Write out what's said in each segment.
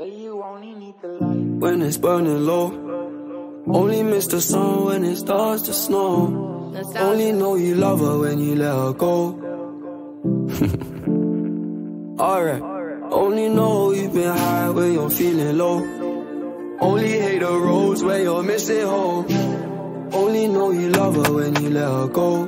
When it's burning low, only miss the sun when it starts to snow. Only know you love her when you let her go. Alright, only know you've been high when you're feeling low. Only hate the roads where you're missing home. Only know you love her when you let her go.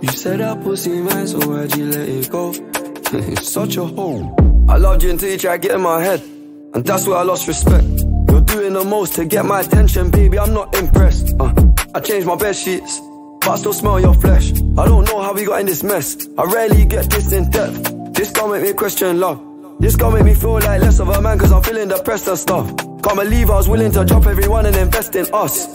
You said that pussy man, so why'd you let it go? it's such a hole. I loved you until you tried to get in my head. And that's where I lost respect. You're doing the most to get my attention, baby. I'm not impressed. Uh, I changed my bed sheets, but I still smell your flesh. I don't know how we got in this mess. I rarely get this in depth. This gon' make me question love. This gon' make me feel like less of a man, cause I'm feeling depressed and stuff. Can't believe I was willing to drop everyone and invest in us.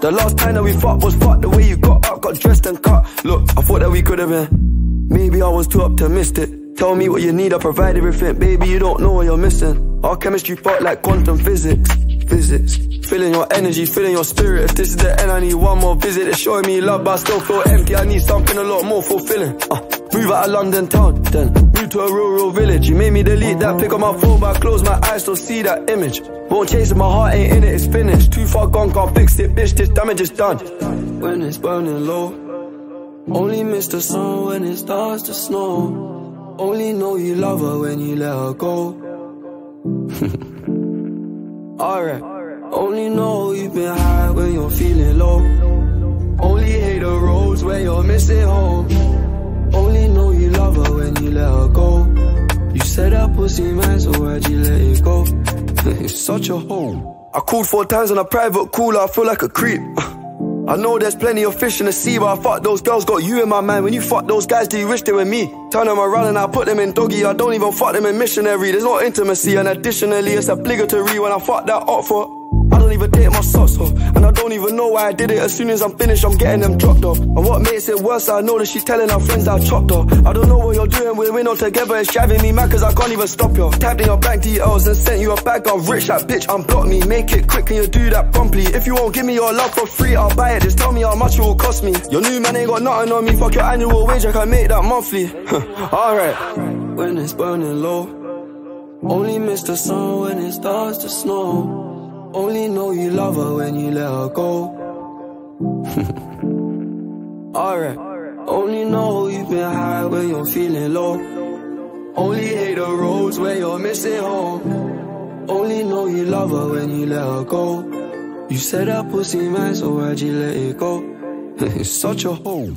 The last time that we fought was fucked the way you got up, got dressed and cut. Look, I thought that we could have been. Maybe I was too optimistic. Tell me what you need, I provide everything. Baby, you don't know what you're missing. Our chemistry fought like quantum physics. Physics. Feeling your energy, feeling your spirit. If this is the end, I need one more visit. It's showing me love, but I still feel empty. I need something a lot more fulfilling. Uh, move out of London town, then move to a rural village. You made me delete that pic on my phone, but I close my eyes, still see that image. Won't chase it, my heart ain't in it, it's finished. Too far gone, can't fix it, bitch. This damage is done. When it's burning low, only miss the sun when it starts to snow. Only know you love her when you let her go. Alright. Only know you've been high when you're feeling low. Only hate the roads when you're missing home. Only know you love her when you let her go. You said that pussy man, so why'd you let it go? it's such a hole. I called four times on a private cooler, I feel like a creep. I know there's plenty of fish in the sea, but I fuck those girls, got you in my mind. When you fuck those guys, do you wish they were me? Turn them around and I put them in doggy. I don't even fuck them in missionary. There's no intimacy, and additionally, it's obligatory when I fuck that up for. I don't even date my socks and I don't even know why I did it. As soon as I'm finished, I'm getting them dropped off. And what makes it worse, I know that she's telling her friends I chopped off. I don't know what you're doing, we're in all together. It's driving me mad, cause I can't even stop you. Tapped in your bank details and sent you a bag. I'm rich, that bitch, unblock me. Make it quick, can you do that promptly? If you won't give me your love for free, I'll buy it. Just tell me how much it will cost me. Your new man ain't got nothing on me. Fuck your annual wage, I can make that monthly. Alright. When it's burning low, only miss the sun when it starts to snow. Only know you love her when you let her go. Alright. Only know you've been high when you're feeling low. Only hate the roads where you're missing home. Only know you love her when you let her go. You said that pussy man, so why'd you let it go? it's such a hole.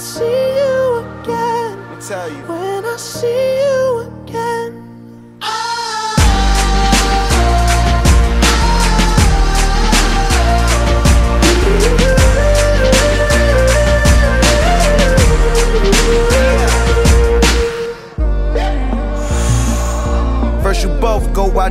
see you again. Me tell you. When I see you again.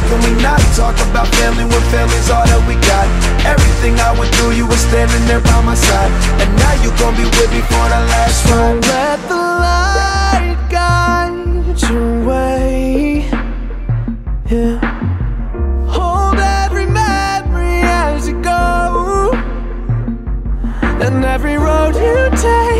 How can we not talk about family when family's all that we got? Everything I went through, you were standing there by my side. And now you gon' be with me for the last ride. So let the light guide your way. Yeah. Hold every memory as you go. And every road you take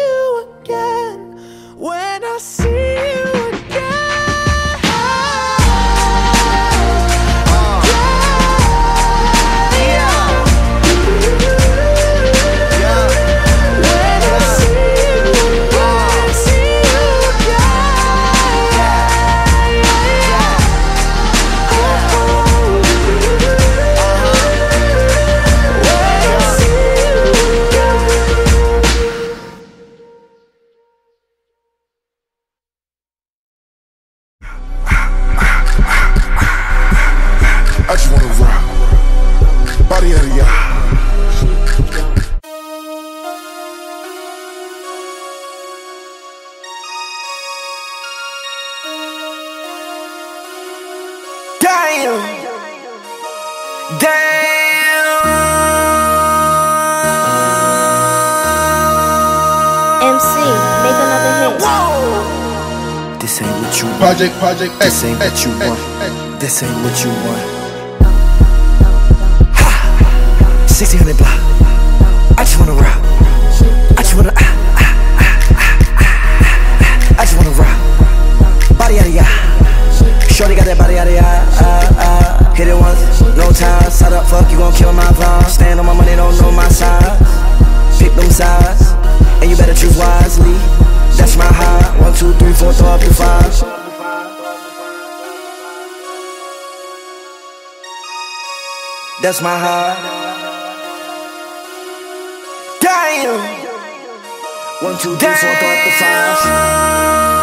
Project, project, This ain't what you eh, want. Eh, eh. This ain't what you want. Ha! 1600 block. I just wanna rock. I just wanna. Ah, ah, ah. ah, ah, ah I just wanna rock. Body out of ya. Shorty got that body out of ya. Hit it once, no time. Side up, fuck, you gon' kill my vibe. Stand on my money, don't know my size. Pick them sides, and you better choose wisely. That's my high. One, two, three, four, throw up to five. That's my heart. Damn. One, two, three, four, throw up the five.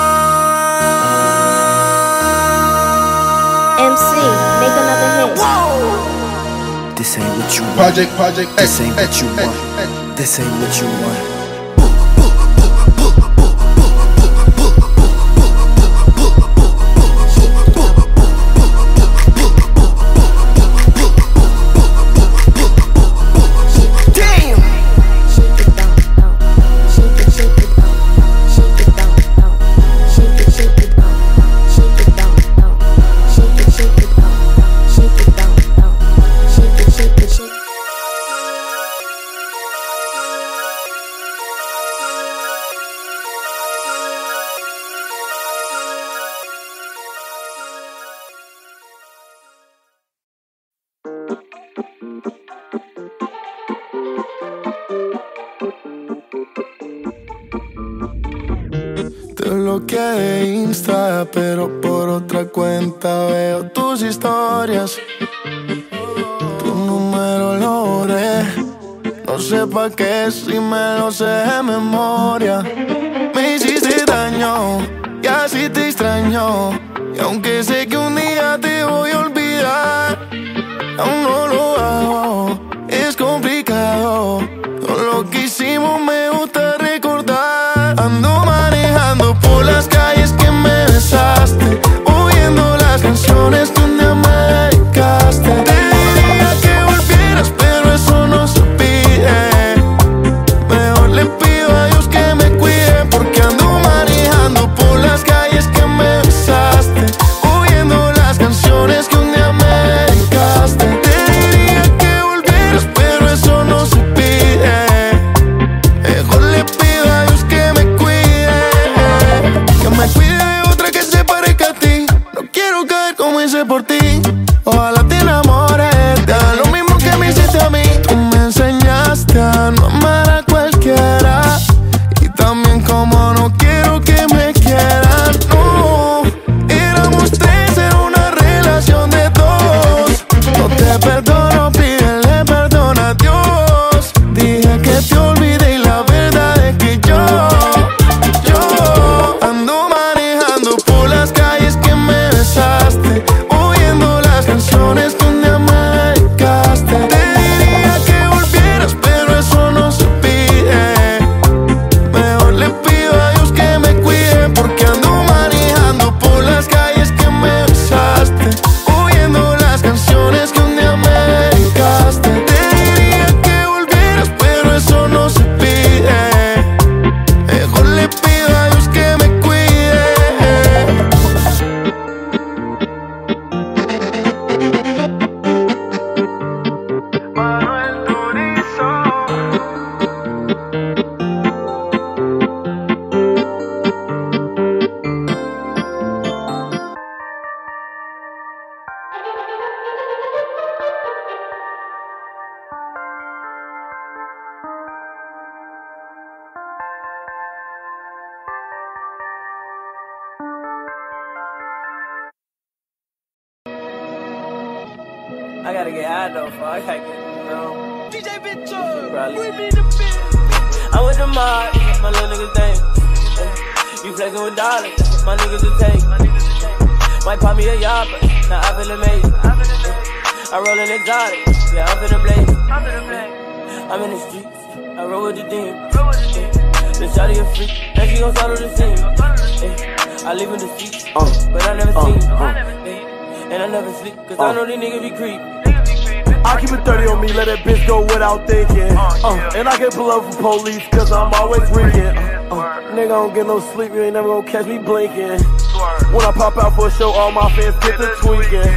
MC, make another hit. Whoa. This ain't what you want. Project, project, This ain't what you want. This ain't what you want. De Insta, pero por otra cuenta veo tus historias. Tu número lo borré. No sé pa' qué si me lo sé de memoria. Me hiciste daño y así te extraño. Y aunque sé I live in the streets, but I never seen Eh, And I never sleep, cause I know these niggas be creep. I keep it 30 on me, let that bitch go without thinking. Uh, and I get pull up from police, cause I'm always reeking. Uh, uh, nigga, I don't get no sleep, you ain't never gonna catch me blinking. When I pop out for a show, all my fans get to tweaking.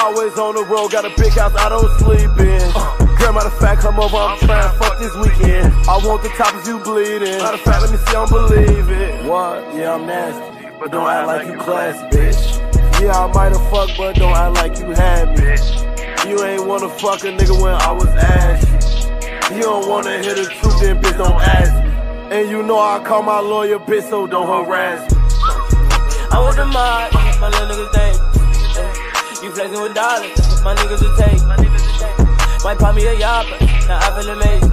Always on the road, got a big house I don't sleep in. Uh, girl, matter of fact, come over, I'm trying to fuck this weekend. I want the top if you bleeding. Matter of fact, let me see, I don't believe it. What? Yeah, I'm nasty. But don't act like you class, bitch. Yeah, I might have fucked, but don't act like you had me. You ain't wanna fuck a nigga when I was ashy. You don't wanna hear the truth, then bitch don't ask me. And you know I call my lawyer bitch, so don't harass me. I'm with the mob, my little niggas. Eh, You flexing with dollars, my niggas will take. Might pop me a but now I feel amazing.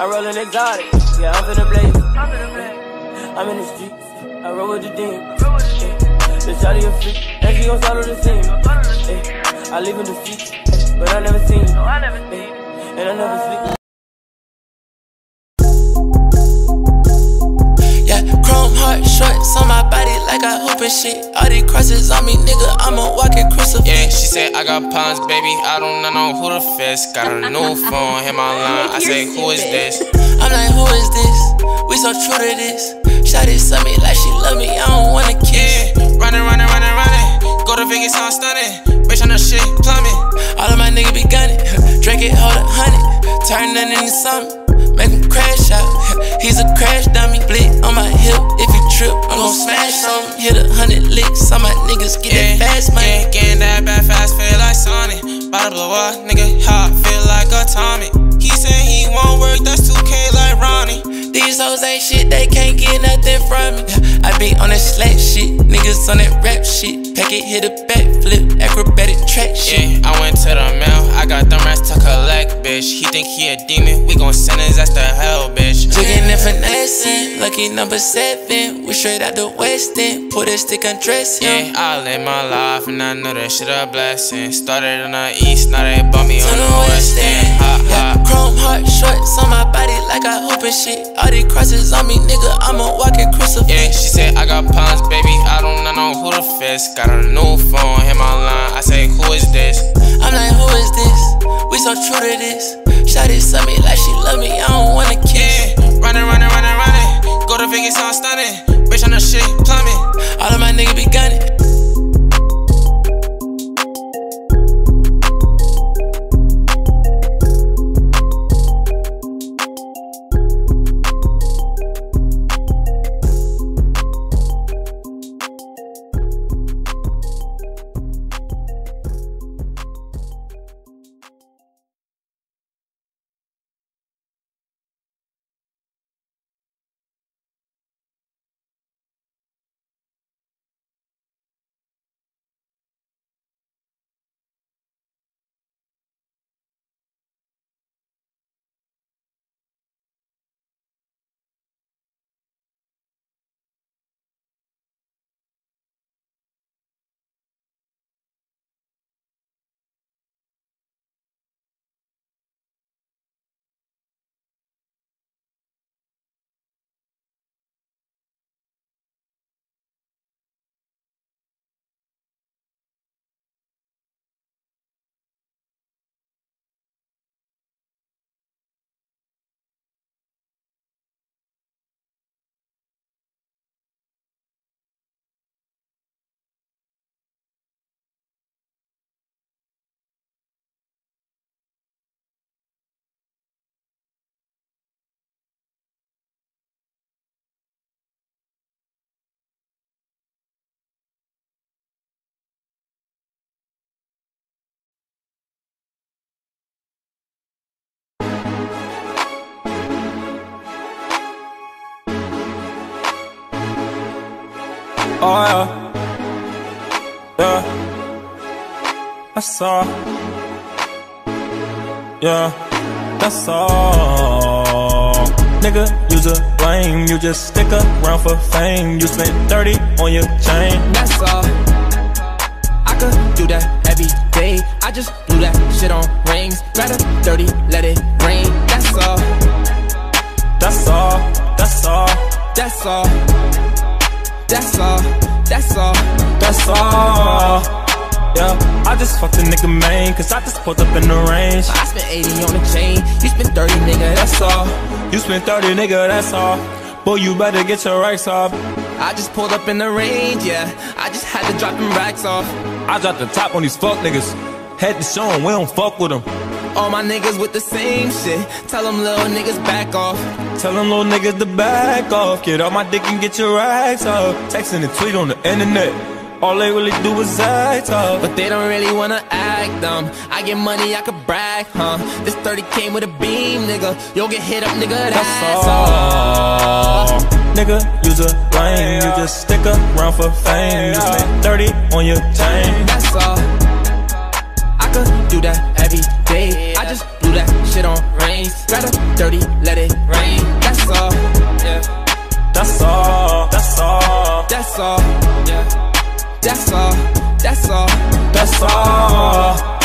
I roll an exotic, yeah, I'm finna blaze. I'm in the streets, I roll with the demon. Eh, The shawty a freak, and she gon' follow the scene. Eh, I live in the streets, but I never seen. Eh, And I never sleep. Yeah, chrome heart shorts on my body like I hoop and shit. All these crosses on me, nigga, I'm a walking crucifix. Yeah, she said I got pounds, baby. I don't know who the fist. Got a new phone, hit my line. I say, who is this? I'm like, who is this? We so true to this. Shawty sent me like she love me, I don't wanna kiss. Yeah, running, running, running, running. Go to Vegas, I'm stunning. Bitch, on the shit, plumbing. All of my niggas be gunning. Drink it, hold a hundred. Turn nothing into something. Make him crash out. He's a crash dummy. Blick on my hip. If he trip, I'm gon' smash him. Hit a hundred licks. Some my niggas get that fast money. Yeah, getting that bad fast, feel like Sonic. Bout to blow up, nigga, hot, feel like atomic. He said he won't work, that's 2K like Ronnie. These hoes ain't shit, they can't get nothing from me. I be on that slack shit, niggas on that rap shit. Pack it, hit a backflip, acrobatic track shit. Yeah, I went to the mail, I got them rats to collect, bitch. He think he a demon, we gon' send his ass to hell, bitch. Jigging and finessing, lucky number seven. We straight out the west end, put a stick on dress, Yeah, yeah. I live my life and I know that shit a blessing. Started in the east, now they bump me To on the west end. end, Ha yeah. ha. Chrome heart shorts on my body like I hoop and shit. All these crosses on me, nigga, I'm a walking crucifix. Yeah, she said I got pounds, baby. I don't know who the fist. Got a new phone, hit my line. I say, who is this? I'm like, who is this? We so true to this. Shawty sent me like she love me, I don't wanna kiss. Yeah, running, running, running, running. Go to Vegas, I'm stunning. Bitch on the shit, plumbing. Oh yeah, yeah. That's all. Yeah, that's all. Nigga, you's a lame. You just stick around for fame. You spent 30 on your chain. That's all. I could do that every day. I just blew that shit on rings. A 30, let it rain. That's all. That's all. That's all. That's all. That's all. That's all. That's all. Yeah, I just fucked a nigga main, cause I just pulled up in the range. I spent 80 on the chain. You spent 30, nigga. That's all. You spent 30, nigga, that's all. Boy, you better get your racks off. I just pulled up in the range, yeah. I just had to drop them racks off. I dropped the top on these fuck niggas. Had to show 'em we don't fuck with them. All my niggas with the same shit. Tell them little niggas back off. Tell them little niggas to back off. Get off my dick and get your racks off. Texting and tweet on the internet. All they really do is act up. But they don't really wanna act dumb. I get money, I could brag, huh? This 30 came with a beam, nigga. You'll get hit up, nigga. That's, That's all. Nigga, you's a lame. You just stick around for fame. You spent 30 on your chain. That's all. I could do that every day. Shit on range. Grab a 30, let it rain. That's all. Yeah. That's all. That's all. That's all. Yeah. That's all. That's all. That's all.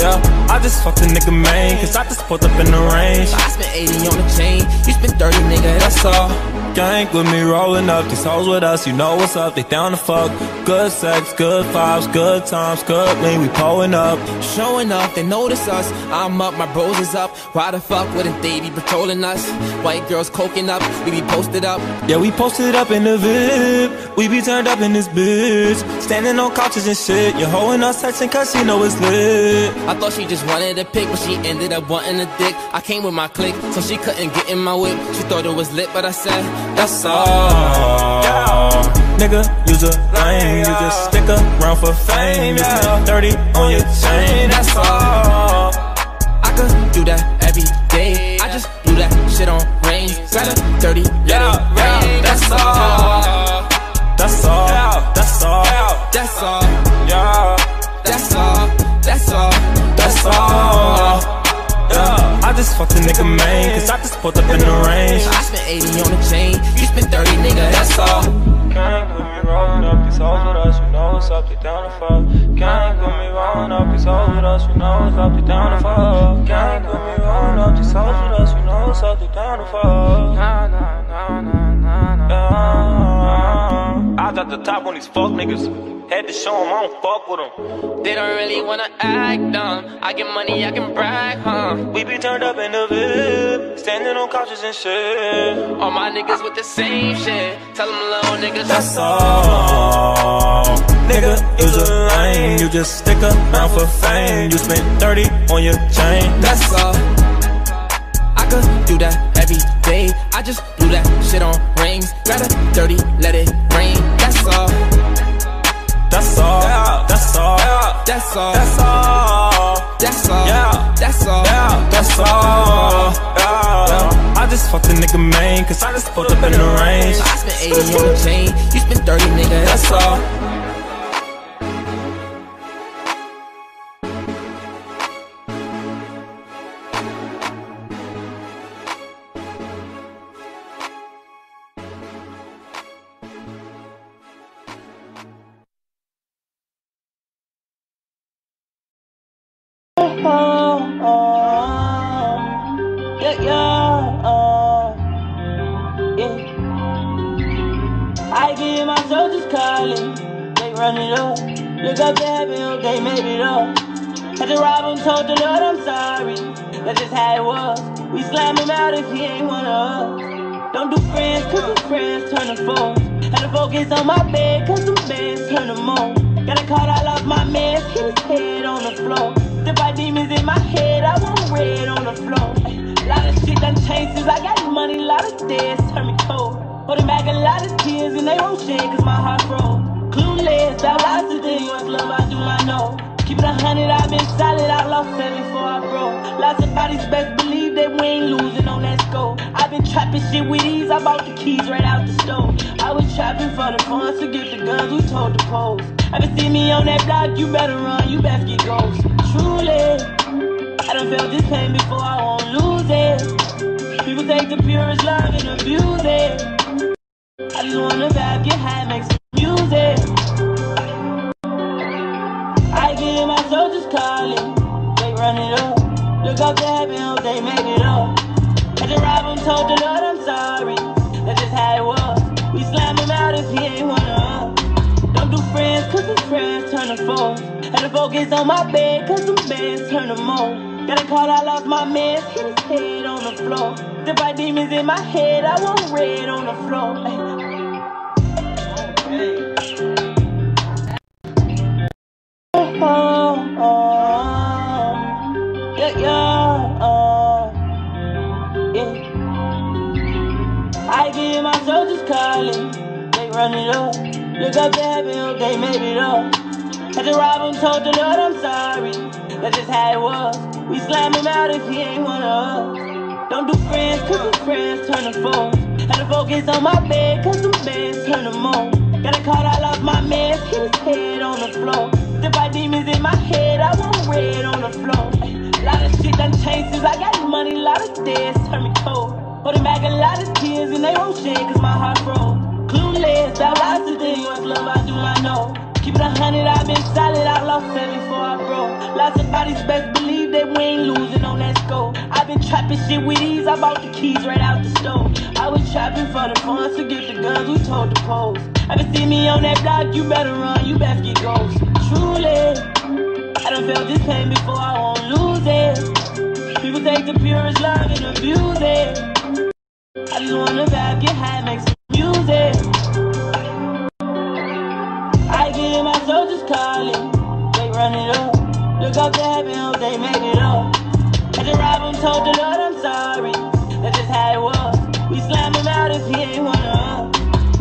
Yeah, I just fucked a nigga main, cause I just pulled up in the range. I spent 80 on the chain, you spent 30, nigga, that's all. Gang with me rolling up, these hoes with us, you know what's up, they down to fuck. Good sex, good vibes, good times, good lean, we pulling up. Showing up, they notice us. I'm up, my bros is up. Why the fuck wouldn't they be patrolling us? White girls coking up, we be posted up. Yeah, we posted up in the VIP, we be turned up in this bitch. Standing on couches and shit, you're holding us texting cause she know it's lit. I thought she just wanted a pic, but she ended up wanting a dick. I came with my clique, so she couldn't get in my whip. She thought it was lit, but I said, that's all. Nigga, you's a lame. You just stick around for fame. You spend 30 on your chain. That's all. I could do that every day. I just blew that shit on range. Grab a 30, let yeah, rain. That's all. That's all. That's all. That's all. Yeah. That's all. That's all. That's all. Yeah, I just fucked a nigga main, cause I just pulled up in the range. I spent 80 on the chain, you spent 30, nigga, that's all. Can't with me rolling up these hoes with us, you know it's up, they down to fuck. Gang with me rolling up these hoes with us, you know it's up, they down to fuck. I top on these fuck niggas. Had to show them I don't fuck with them. They don't really wanna act dumb. I get money, I can brag, huh? We be turned up in the VIP, standing on couches and shit. All my niggas with the same shit. Tell them little niggas that's all. Nigga, you's a lame. You just stick around for fame. You spent 30 on your chain. That's all. I could do that every day. I just blew that shit on rings. Grab a 30, let it rain. That's all. That's all. Yeah. That's all. Yeah. That's all. That's all. That's all. Yeah. That's all. Yeah. That's all. Yeah. I just fucked a nigga main, cause I just pulled up in the range. I spent 80 on the chain, you spent 30, nigga. That's all. On my bed, cause some beds turn to moan. Got a call, I lost my man, hit his head on the floor. The by demons in my head, I want red on the floor. A Lot of shit done changed since I got money, a lot of deaths turn me cold. Holding back a lot of tears and they won't shed cause my heart broke. Clueless, I lost it, then much love I do not know. Keep it a hundred, I've been solid, I lost seven before I broke. Lots of bodies best believe that we ain't losing on that scope. I've been trapping shit with ease, I bought the keys right out the stove. I was trapping for the funds to get the guns, we told the pose. been see me on that block, you better run, you best get ghost. Truly, I done felt this pain before, I won't lose it. People take the purest love and abuse it. I just wanna vibe, get high, make some music. I get in my soldiers calling, they run it up. Look up to heaven, told the Lord I'm sorry. That's just how it was. We slam him out if he ain't us. Don't do friends, cause his friends turn to foes. Had to focus on my bed, cause some beds turn to more. Got a call, I lost my man, hit his head on the floor. The by demons in my head, I want red on the floor. Told the Lord I'm sorry. That's just how it was. We slam him out if he ain't one of us. Don't do friends, cause his friends turn to foes. Had to focus on my bed, cause some beds turn to more. Got a call, I lost my man, hit his head on the floor. The by demons in my head, I want red on the floor. A lot of shit done changed since I got money, a lot of deaths turn me cold. Holding back a lot of tears and they won't shed cause my heart broke. Clueless, I lost it, then much love I do not know. Keep it a hundred, I've been bodies best believe that we ain't losing oh, on that scope. I've been trapping shit with ease, I bought the keys right out the store. I was trapping for the funds to get the guns, we told the pose. Ever see me on that block, you better run, you best get ghost. Truly, I done felt this pain before, I won't lose it. People take the purest love and abuse it. I just wanna vibe, get high, make up heaven, hope they made it up. Had to rob him, told the Lord I'm sorry. That's just how it was. We slam him out if he ain't us.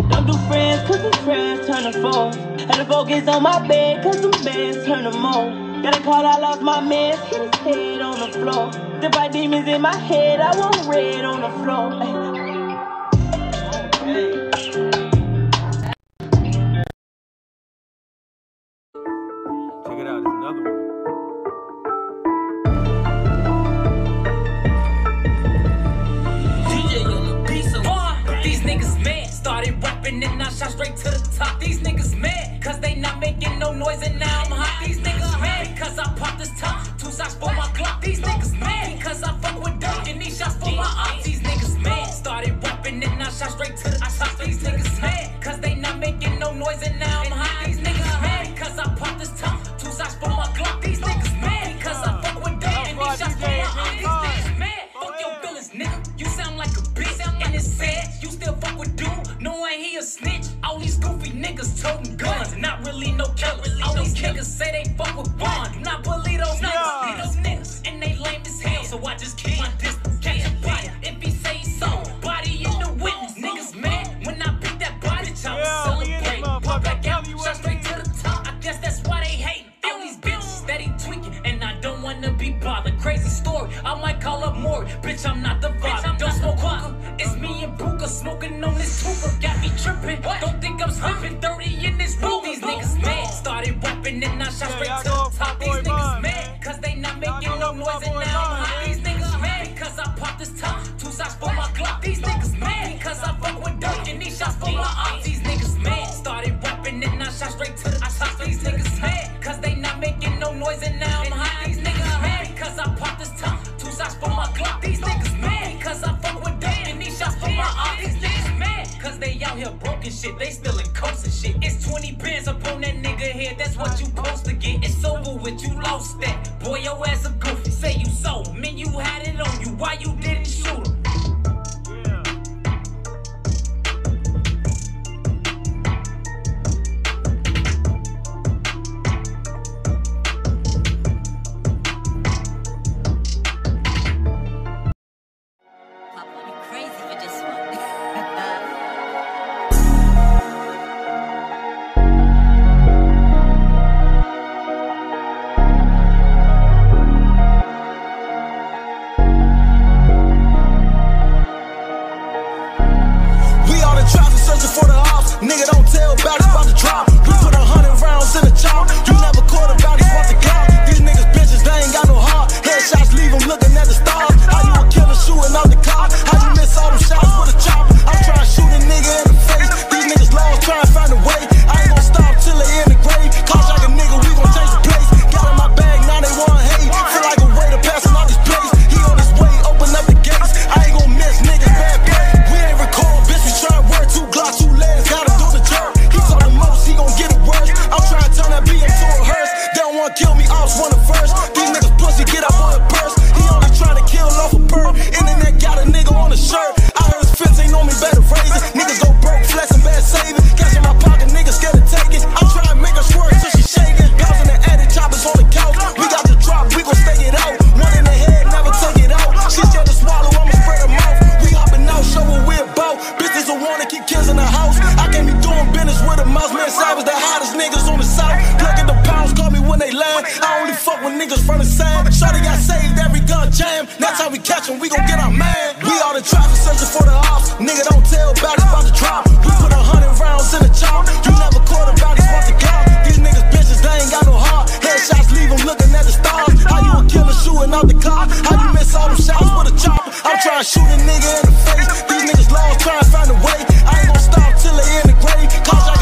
Don't do friends, cause his friends turn to foes. Had to focus on my bed, cause some beds turn to more. Got a call, I lost my man, hit his head on the floor. By demons in my head, I want red on the floor. And I shot straight to the top. These niggas mad. Cause they not making no noise and now I'm hot. These niggas mad. Because I popped this top. Two shots for my Glock. These niggas mad. Because I fuck with Durk and these shots for my ops. These niggas mad. Started rapping and I shot straight to the top. These niggas mad. Cause they not making no noise and now I'm hot. These niggas mad. Because I popped this top. That. Boy, your ass a Man, we all the traffic searching for the ops. Nigga, don't tell about it, about the drop. We put a hundred rounds in the chop. You never caught about it, want the cop. These niggas bitches, they ain't got no heart. Headshots leave them looking at the stars. How you a killer shooting out the car? How you miss all them shots with a chopper? I'm trying to shoot a nigga in the face. These niggas lost, trying to find a way. I ain't gonna stop till they in the grave. Cause I